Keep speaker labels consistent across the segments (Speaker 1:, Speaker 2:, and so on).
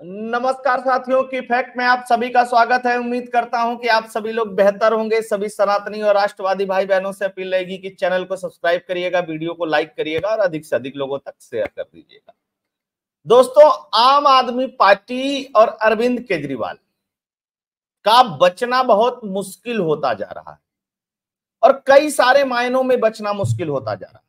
Speaker 1: नमस्कार साथियों, की फैक्ट में आप सभी का स्वागत है। उम्मीद करता हूँ कि आप सभी लोग बेहतर होंगे। सभी सनातनी और राष्ट्रवादी भाई बहनों से अपील रहेगी कि चैनल को सब्सक्राइब करिएगा, वीडियो को लाइक करिएगा और अधिक से अधिक लोगों तक शेयर कर दीजिएगा। दोस्तों, आम आदमी पार्टी और अरविंद केजरीवाल का बचना बहुत मुश्किल होता जा रहा है और कई सारे मायनों में बचना मुश्किल होता जा रहा है।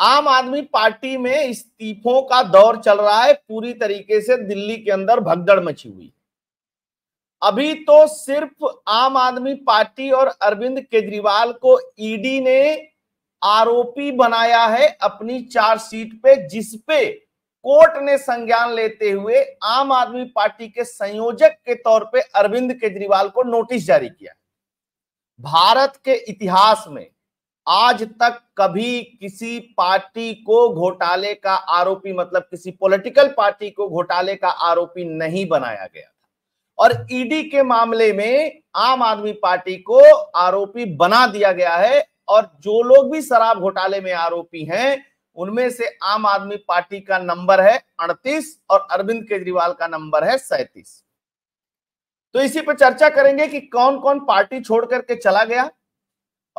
Speaker 1: आम आदमी पार्टी में इस्तीफों का दौर चल रहा है, पूरी तरीके से दिल्ली के अंदर भगदड़ मची हुई। अभी तो सिर्फ़ आम आदमी पार्टी और अरविंद केजरीवाल को ईडी ने आरोपी बनाया है अपनी चार्जशीट पे जिसपे कोर्ट ने संज्ञान लेते हुए आम आदमी पार्टी के संयोजक के तौर पे अरविंद केजरीवाल को नोटिस जारी किया। भारत के इतिहास में आज तक कभी किसी पार्टी को घोटाले का आरोपी मतलब किसी पॉलिटिकल पार्टी को घोटाले का आरोपी नहीं बनाया गया था। और ईडी के मामले में आम आदमी पार्टी को आरोपी बना दिया गया है और जो लोग भी शराब घोटाले में आरोपी हैं, उनमें से आम आदमी पार्टी का नंबर है अड़तीस और अरविंद केजरीवाल का नंबर है सैतीस। तो इसी पर चर्चा करेंगे कि कौन कौन पार्टी छोड़ करके चला गया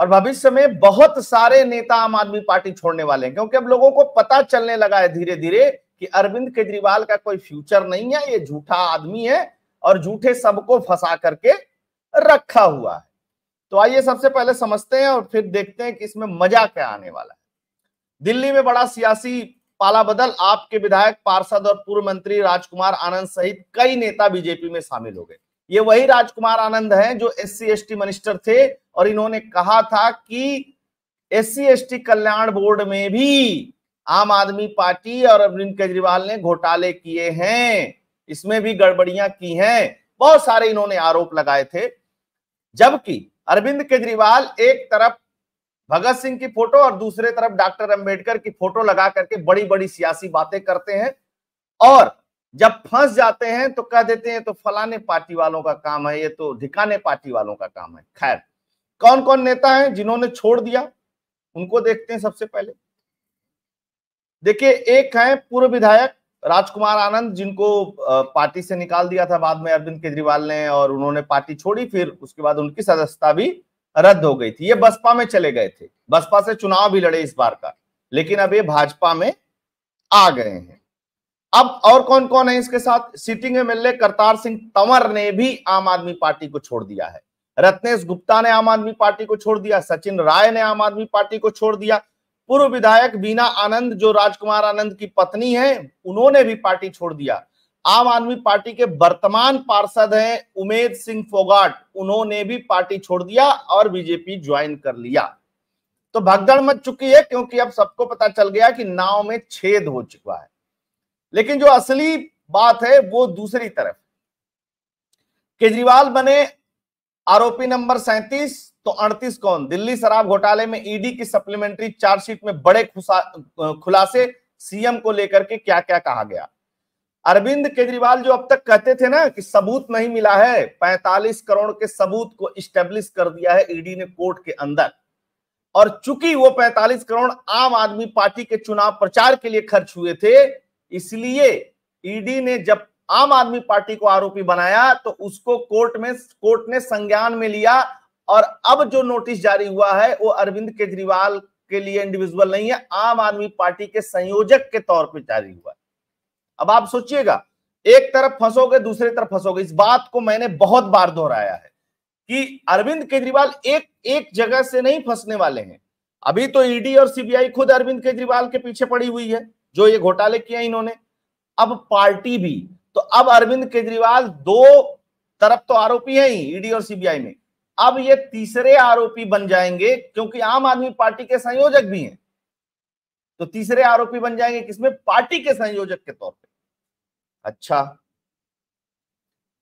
Speaker 1: और भविष्य में बहुत सारे नेता आम आदमी पार्टी छोड़ने वाले हैं, क्योंकि अब लोगों को पता चलने लगा है धीरे धीरे कि अरविंद केजरीवाल का कोई फ्यूचर नहीं है, ये झूठा आदमी है और झूठे सबको फंसा करके रखा हुआ है। तो आइए सबसे पहले समझते हैं और फिर देखते हैं कि इसमें मज़ा क्या आने वाला है। दिल्ली में बड़ा सियासी पाला बदल आपके विधायक, पार्षद और पूर्व मंत्री राजकुमार आनंद सहित कई नेता बीजेपी में शामिल हो गए। ये वही राजकुमार आनंद हैं जो एस सी मिनिस्टर थे और इन्होंने कहा था कि एस सी कल्याण बोर्ड में भी आम आदमी पार्टी और अरविंद केजरीवाल ने घोटाले किए हैं। इसमें भी गड़बड़ियाँ की हैं। बहुत सारे इन्होंने आरोप लगाए थे। जबकि अरविंद केजरीवाल एक तरफ़ भगत सिंह की फ़ोटो और दूसरे तरफ़ डॉक्टर अंबेडकर की फ़ोटो लगा करके बड़ी बड़ी सियासी बातें करते हैं और जब फंस जाते हैं तो कह देते हैं तो फलाने पार्टी वालों का काम है, ये तो ढिकाने पार्टी वालों का काम है। खैर कौन कौन नेता हैं जिन्होंने छोड़ दिया? उनको देखते हैं सबसे पहले। देखिए, एक है पूर्व विधायक राजकुमार आनंद, जिनको पार्टी से निकाल दिया था, बाद में अरविंद केजरीवाल ने और उन्होंने पार्टी छोड़ी, फिर उसके बाद उनकी सदस्यता भी रद्द हो गई थी। ये बसपा में चले गए थे। बसपा से चुनाव भी लड़े इस बार का, लेकिन अब ये भाजपा में आ गए हैं। अब और कौन कौन है इसके साथ? सिटिंग एमएलए करतार सिंह तंवर ने भी आम आदमी पार्टी को छोड़ दिया है। रत्नेश गुप्ता ने आम आदमी पार्टी को छोड़ दिया, सचिन राय ने आम आदमी पार्टी को छोड़ दिया। पूर्व विधायक बीना आनंद, जो राजकुमार आनंद की पत्नी है, उन्होंने भी पार्टी छोड़ दिया। आम आदमी पार्टी के वर्तमान पार्षद हैं उमेद सिंह फोगाट, उन्होंने भी पार्टी छोड़ दिया और बीजेपी ज्वाइन कर लिया। तो भगदड़ मच चुकी है, क्योंकि अब सबको पता चल गया कि नाव में छेद हो चुका है। लेकिन जो असली बात है, वो दूसरी तरफ़। केजरीवाल बने आरोपी नंबर सैंतीस तो अड़तीस कौन? दिल्ली शराब घोटाले में ईडी की सप्लीमेंट्री चार्जशीट में बड़े खुलासे सीएम को लेकर के क्या क्या कहा गया? अरविंद केजरीवाल जो अब तक कहते थे ना कि सबूत नहीं मिला है 45 करोड़ के सबूत को स्टेब्लिश कर दिया है ईडी ने कोर्ट के अंदर। और चूँकि वो 45 करोड़ आम आदमी पार्टी के चुनाव प्रचार के लिए खर्च हुए थे इसलिए ईडी ने जब आम आदमी पार्टी को आरोपी बनाया तो उसको कोर्ट में, कोर्ट ने संज्ञान में लिया और अब जो नोटिस जारी हुआ है, वो अरविंद केजरीवाल के लिए इंडिविजुअल नहीं है, आम आदमी पार्टी के संयोजक के तौर पर जारी हुआ है। अब आप सोचिएगा, एक तरफ़ फंसोगे, दूसरे तरफ़ फंसोगे। इस बात को मैंने बहुत बार दोहराया है कि अरविंद केजरीवाल एक एक जगह से नहीं फंसने वाले हैं। अभी तो ईडी और सीबीआई खुद अरविंद केजरीवाल के पीछे पड़ी हुई है। जो ये घोटाले किए इन्होंने। अब पार्टी भी तो अब अरविंद केजरीवाल दो तरफ़ तो आरोपी है ही, ईडी और सीबीआई में। अब ये तीसरे आरोपी बन जाएँगे, क्योंकि आम आदमी पार्टी के संयोजक भी हैं। तो तीसरे आरोपी बन जाएँगे किसमें? पार्टी के संयोजक के तौर पे। अच्छा।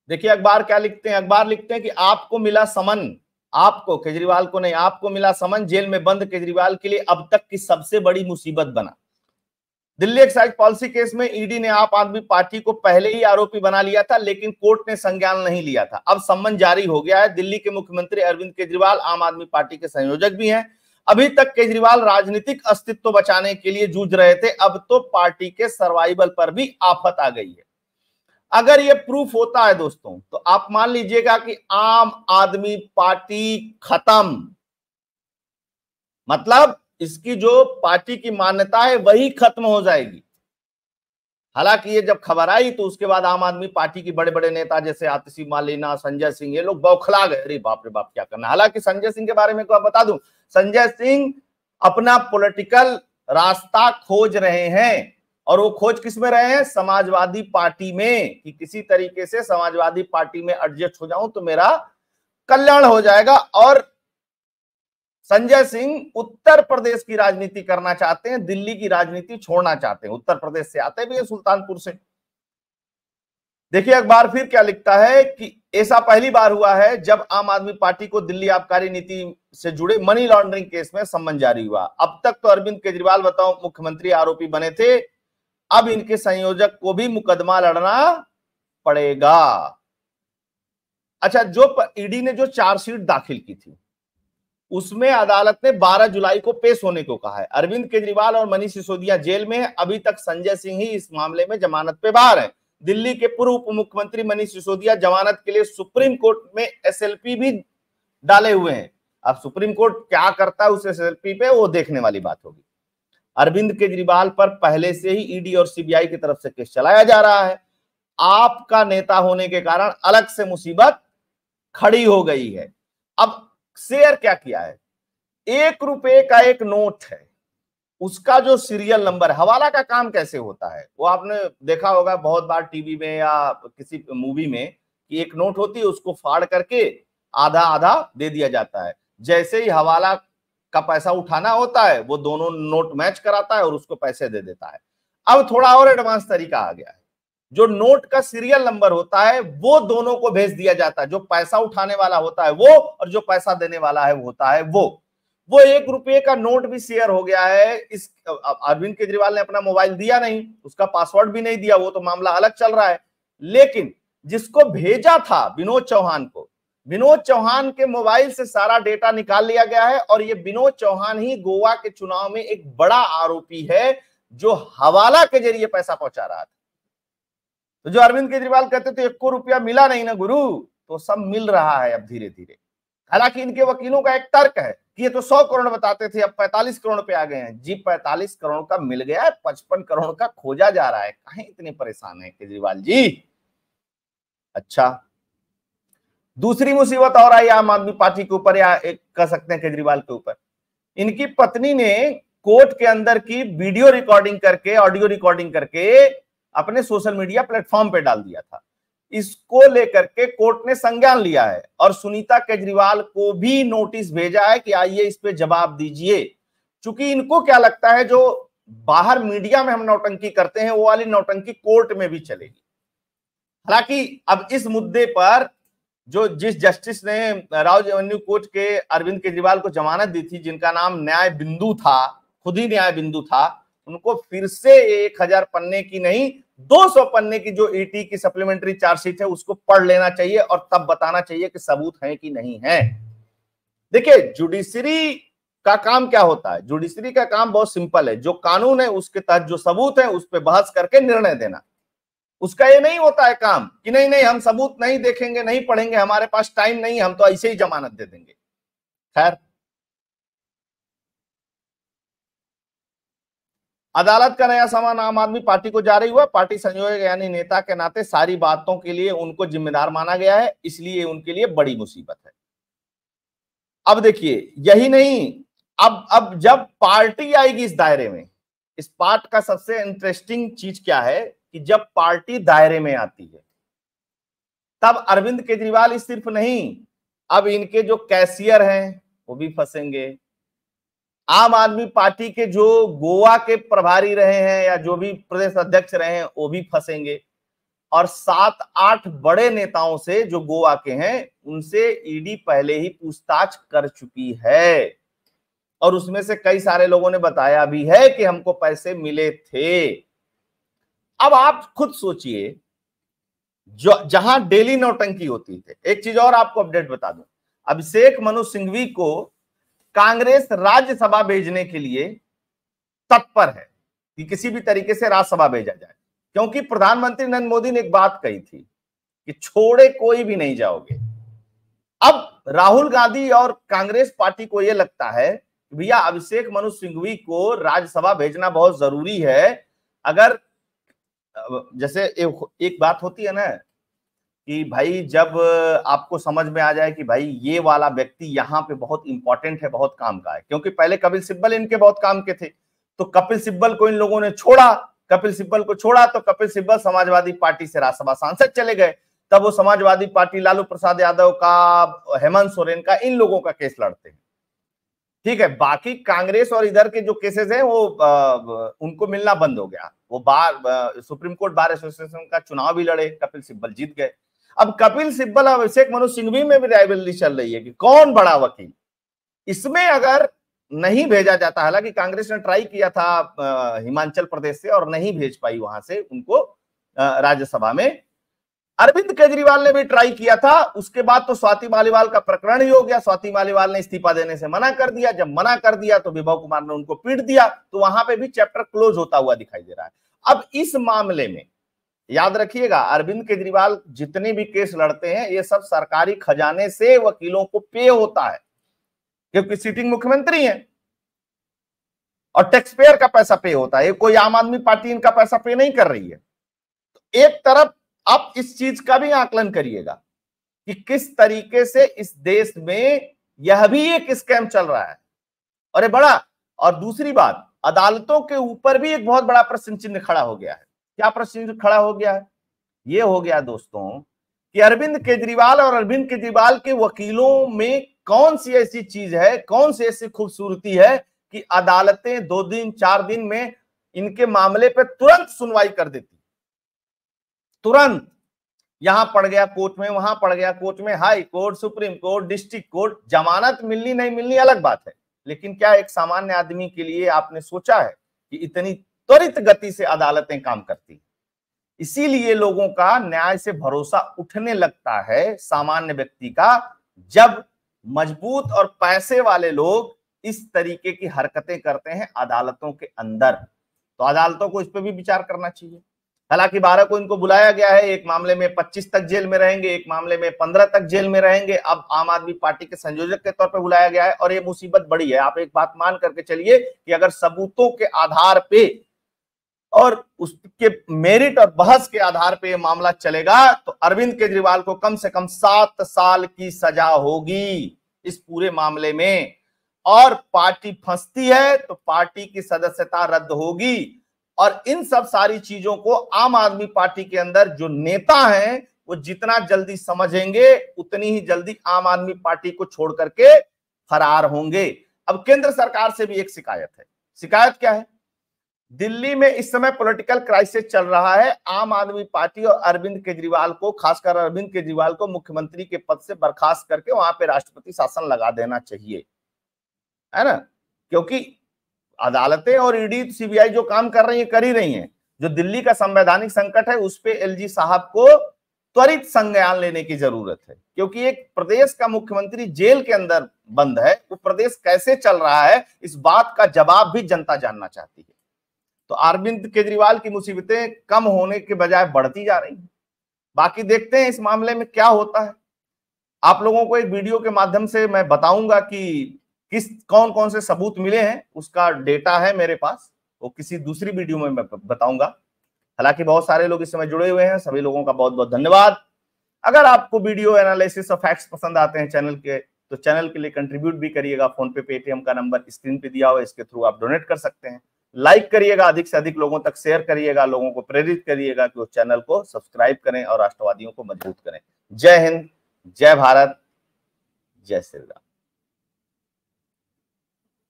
Speaker 1: देखिए, अखबार क्या लिखते हैं? अखबार लिखते हैं कि आपको मिला समन। आपको, केजरीवाल को नहीं, आपको मिला समन, जेल में बंद केजरीवाल के लिए अब तक की सबसे बड़ी मुसीबत बना। दिल्ली एक्साइज पॉलिसी केस में ईडी ने आप आदमी पार्टी को पहले ही आरोपी बना लिया था, लेकिन कोर्ट ने संज्ञान नहीं लिया था। अब सम्मन जारी हो गया है। दिल्ली के मुख्यमंत्री अरविंद केजरीवाल आम आदमी पार्टी के संयोजक भी हैं। अभी तक केजरीवाल राजनीतिक अस्तित्व बचाने के लिए जूझ रहे थे, अब तो पार्टी के सर्वाइवल पर भी आफत आ गई है। अगर ये प्रूफ होता है दोस्तों तो आप मान लीजिएगा कि आम आदमी पार्टी खत्म। मतलब इसकी जो पार्टी की मान्यता है, वही खत्म हो जाएगी। हालाँकि ये जब खबर आई तो उसके बाद आम आदमी पार्टी की बड़े बड़े नेता जैसे आतिशी मालिना, संजय सिंह, ये लोग बौखला गए। अरे बाप रे बाप, क्या करना हालाँकि संजय सिंह के बारे में बता दूँ, संजय सिंह अपना पॉलिटिकल रास्ता खोज रहे हैं। और वो खोज किसमें रहे हैं? समाजवादी पार्टी में, कि किसी तरीके से समाजवादी पार्टी में एडजस्ट हो जाऊँ तो मेरा कल्याण हो जाएगा और संजय सिंह उत्तर प्रदेश की राजनीति करना चाहते हैं, दिल्ली की राजनीति छोड़ना चाहते हैं, उत्तर प्रदेश से आते भी है सुल्तानपुर से। देखिए अखबार फिर क्या लिखता है कि ऐसा पहली बार हुआ है जब आम आदमी पार्टी को दिल्ली आबकारी नीति से जुड़े मनी लॉन्ड्रिंग केस में सम्मन जारी हुआ। अब तक तो अरविंद केजरीवाल, बताओ, मुख्यमंत्री आरोपी बने थे, अब इनके संयोजक को भी मुकदमा लड़ना पड़ेगा। अच्छा जो ईडी ने जो चार्जशीट दाखिल की थी उसमें अदालत ने 12 जुलाई को पेश होने को कहा है। अरविंद केजरीवाल और मनीष सिसोदिया जेल में है। अभी तक संजय सिंह ही इस मामले में जमानत पे बाहर है। दिल्ली के पूर्व उप मुख्यमंत्री मनीष सिसोदिया जमानत के लिए सुप्रीम कोर्ट में एसएलपी भी डाले हुए हैं। अब सुप्रीम कोर्ट क्या करता है उस एसएलपी पे, वो देखने वाली बात होगी। अरविंद केजरीवाल पर पहले से ही ईडी और सीबीआई की तरफ़ से केस चलाया जा रहा है। आपका नेता होने के कारण अलग से मुसीबत खड़ी हो गई है। अब शेयर क्या किया है? एक रुपए का एक नोट है। उसका जो सीरियल नंबर हवाला का काम कैसे होता है? वो आपने देखा होगा बहुत बार टीवी में या किसी मूवी में कि एक नोट होती है, उसको फाड़ करके आधा आधा दे दिया जाता है। जैसे ही हवाला का पैसा उठाना होता है, वो दोनों नोट मैच कराता है और उसको पैसे दे देता है। अब थोड़ा और एडवांस तरीका आ गया है। जो नोट का सीरियल नंबर होता है, वो दोनों को भेज दिया जाता है। जो पैसा उठाने वाला होता है वो और जो पैसा देने वाला है, वो होता है वो। वो एक रुपये का नोट भी शेयर हो गया है। इस अरविंद केजरीवाल ने अपना मोबाइल दिया नहीं, उसका पासवर्ड भी नहीं दिया, वो तो मामला अलग चल रहा है। लेकिन जिसको भेजा था विनोद चौहान को, विनोद चौहान के मोबाइल से सारा डेटा निकाल लिया गया है और ये विनोद चौहान ही गोवा के चुनाव में एक बड़ा आरोपी है, जो हवाला के ज़रिए पैसा पहुँचा रहा था। तो जो अरविंद केजरीवाल कहते थे एक रुपया मिला नहीं ना गुरु। तो सब मिल रहा है अब धीरे धीरे हालाँकि इनके वकीलों का एक तर्क है कि ये तो सौ करोड़ बताते थे, अब पैंतालीस करोड़ पे आ गए हैं। जी, पैंतालीस करोड़ का मिल गया है, पचपन करोड़ का खोजा जा रहा है। कहीं इतने परेशान है केजरीवाल जी? अच्छा। दूसरी मुसीबत और आई आम आदमी पार्टी के ऊपर या एक कह सकते हैं केजरीवाल के ऊपर। इनकी पत्नी ने कोर्ट के अंदर की वीडियो रिकॉर्डिंग करके, ऑडियो रिकॉर्डिंग करके अपने सोशल मीडिया प्लेटफॉर्म पे डाल दिया था। इसको लेकर के कोर्ट ने संज्ञान लिया है और सुनीता केजरीवाल को भी नोटिस भेजा है कि आइए इस पे जवाब दीजिए। चूँकि इनको क्या लगता है, जो बाहर मीडिया में हम नौटंकी करते हैं, वो वाली नौटंकी कोर्ट में भी चलेगी। हालाँकि अब इस मुद्दे पर जो जिस जस्टिस ने राव एवेन्यू कोर्ट के अरविंद केजरीवाल को जमानत दी थी, जिनका नाम न्याय बिंदु था, खुद ही न्याय बिंदु था उनको फिर से एक हज़ार पन्ने की नहीं 200 पन्ने की जो ईटी की सप्लीमेंट्री चार्जशीट है, उसको पढ़ लेना चाहिए और तब बताना चाहिए कि सबूत है कि नहीं है। देखिए जुडिशरी का काम क्या होता है? जुडिशरी का काम बहुत सिंपल है। जो कानून है, उसके तहत जो सबूत है, उस पर बहस करके निर्णय देना। उसका ये नहीं होता है काम कि नहीं नहीं, हम सबूत नहीं देखेंगे, नहीं पढ़ेंगे, हमारे पास टाइम नहीं हम तो ऐसे ही जमानत दे देंगे। खैर अदालत का नया सामान आम आदमी पार्टी को जारी हुआ। पार्टी संयोजक यानी नेता के नाते सारी बातों के लिए उनको जिम्मेदार माना गया है, इसलिए उनके लिए बड़ी मुसीबत है। अब देखिए, यही नहीं, अब अब जब पार्टी आएगी इस दायरे में, इस पार्ट का सबसे इंटरेस्टिंग चीज़ क्या है कि जब पार्टी दायरे में आती है, तब अरविंद केजरीवाल सिर्फ़ नहीं। अब इनके जो कैशियर हैं, वो भी फंसेंगे। आम आदमी पार्टी के जो गोवा के प्रभारी रहे हैं या जो भी प्रदेश अध्यक्ष रहे हैं, वो भी फंसेंगे। और सात आठ बड़े नेताओं से जो गोवा के हैं, उनसे ईडी पहले ही पूछताछ कर चुकी है। और उसमें से कई सारे लोगों ने बताया भी है कि हमको पैसे मिले थे। अब आप खुद सोचिए, जो, जहाँ डेली नौटंकी होती थे, एक चीज़ और आपको अपडेट बता दूँ। अभिषेक मनु सिंघवी को कांग्रेस राज्यसभा भेजने के लिए तत्पर है कि किसी भी तरीके से राज्यसभा भेजा जाए। क्योंकि प्रधानमंत्री नरेंद्र मोदी ने एक बात कही थी कि छोड़े कोई भी नहीं जाओगे। अब राहुल गांधी और कांग्रेस पार्टी को यह लगता है भैया अभिषेक मनु सिंघवी को राज्यसभा भेजना बहुत ज़रूरी है। अगर जैसे एक बात होती है ना कि भाई जब आपको समझ में आ जाए कि भाई ये वाला व्यक्ति यहाँ पे बहुत इंपॉर्टेंट है बहुत काम का है। क्योंकि पहले कपिल सिब्बल इनके बहुत काम के थे। तो कपिल सिब्बल को इन लोगों ने छोड़ा कपिल सिब्बल को छोड़ा तो कपिल सिब्बल समाजवादी पार्टी से राज्यसभा सांसद चले गए। तब वो समाजवादी पार्टी लालू प्रसाद यादव का हेमंत सोरेन का इन लोगों का केस लड़ते हैं। ठीक है बाकी कांग्रेस और इधर के जो केसेस हैं वो आ, उनको मिलना बंद हो गया। वो बार आ, सुप्रीम कोर्ट बार एसोसिएशन का चुनाव भी लड़े कपिल सिब्बल जीत गए। अब कपिल सिब्बल अभिषेक मनु सिंघवी में भी राइवलरी चल रही है कि कौन बड़ा वकील? इसमें अगर नहीं भेजा जाता, हालाँकि कांग्रेस ने ट्राई किया था हिमाचल प्रदेश से और नहीं भेज पाई वहाँ से उनको राज्यसभा में। अरविंद केजरीवाल ने भी ट्राई किया था, उसके बाद तो स्वाति मालीवाल का प्रकरण ही हो गया। स्वाति मालीवाल ने इस्तीफा देने से मना कर दिया। जब मना कर दिया तो विभव कुमार ने उनको पीट दिया। तो वहाँ पे भी चैप्टर क्लोज होता हुआ दिखाई दे रहा है। अब इस मामले में याद रखिएगा, अरविंद केजरीवाल जितने भी केस लड़ते हैं, ये सब सरकारी खजाने से वकीलों को पे होता है, क्योंकि सिटिंग मुख्यमंत्री हैं। और टैक्स पेयर का पैसा पे होता है कोई आम आदमी पार्टी इनका पैसा पे नहीं कर रही है। तो एक तरफ़ आप इस चीज़ का भी आकलन करिएगा कि किस तरीके से इस देश में यह भी एक स्कैम चल रहा है। और ये बड़ा, और दूसरी बात, अदालतों के ऊपर भी एक बहुत बड़ा प्रश्न चिन्ह खड़ा हो गया है। क्या प्रश्न खड़ा हो गया है? ये हो गया दोस्तों कि अरविंद केजरीवाल और अरविंद केजरीवाल के वकीलों में कौन सी ऐसी चीज़ है, कौन सी ऐसी खूबसूरती है कि अदालतें दो दिन, चार दिन में इनके मामले पे तुरंत सुनवाई कर देती? तुरंत। यहाँ पड़ गया कोर्ट में, वहाँ पड़ गया कोर्ट में। High court, supreme court, district court, जमानत मिलनी, नहीं मिलनी अलग बात है। लेकिन क्या एक सामान्य आदमी के लिए आपने सोचा है कि इतनी त्वरित गति से अदालतें काम करती इसीलिए लोगों का न्याय से भरोसा उठने लगता है सामान्य व्यक्ति का, जब मज़बूत और पैसे वाले लोग इस तरीके की हरकतें करते हैं अदालतों के अंदर। तो अदालतों को इस पर भी विचार करना चाहिए। हालाँकि बारह को इनको बुलाया गया है, एक मामले में 25 तक जेल में रहेंगे, एक मामले में 15 तक जेल में रहेंगे। अब आम आदमी पार्टी के संयोजक के तौर पर बुलाया गया है और ये मुसीबत बड़ी है। आप एक बात मान करके चलिए कि अगर सबूतों के आधार पे और उसके मेरिट और बहस के आधार पे मामला चलेगा तो अरविंद केजरीवाल को कम से कम सात साल की सजा होगी इस पूरे मामले में। और पार्टी फंसती है तो पार्टी की सदस्यता रद्द होगी। और इन सब सारी चीज़ों को आम आदमी पार्टी के अंदर जो नेता हैं, वो जितना जल्दी समझेंगे, उतनी ही जल्दी आम आदमी पार्टी को छोड़ करके फरार होंगे। अब केंद्र सरकार से भी एक शिकायत है। शिकायत क्या है? दिल्ली में इस समय पॉलिटिकल क्राइसिस चल रहा है। आम आदमी पार्टी और अरविंद केजरीवाल को, खासकर अरविंद केजरीवाल को मुख्यमंत्री के पद से बर्खास्त करके वहाँ पे राष्ट्रपति शासन लगा देना चाहिए। है ना? क्योंकि अदालतें और ईडी सीबीआई जो काम कर रही है, कर ही रही है। जो दिल्ली का संवैधानिक संकट है, उस पर एलजी साहब को त्वरित संज्ञान लेने की ज़रूरत है। क्योंकि एक प्रदेश का मुख्यमंत्री जेल के अंदर बंद है, वो प्रदेश कैसे चल रहा है, इस बात का जवाब भी जनता जानना चाहती है। तो अरविंद केजरीवाल की मुसीबतें कम होने के बजाय बढ़ती जा रही हैं। बाकी देखते हैं इस मामले में क्या होता है। आप लोगों को एक वीडियो के माध्यम से मैं बताऊँगा कि किस कौन कौन से सबूत मिले हैं, उसका डेटा है मेरे पास, वो किसी दूसरी वीडियो में मैं बताऊँगा। हालाँकि बहुत सारे लोग इस समय जुड़े हुए हैं, सभी लोगों का बहुत बहुत धन्यवाद। अगर आपको वीडियो एनालिसिस और फैक्ट्स पसंद आते हैं चैनल के तो चैनल के लिए कंट्रीब्यूट भी करिएगा। फ़ोन पे पेटीएम का नंबर स्क्रीन पे दिया हुआ इसके थ्रू आप डोनेट कर सकते हैं। लाइक करिएगा, अधिक से अधिक लोगों तक शेयर करिएगा, लोगों को प्रेरित करिएगा कि उस चैनल को सब्सक्राइब करें और राष्ट्रवादियों को मज़बूत करें। जय हिंद, जय भारत, जय श्री राम।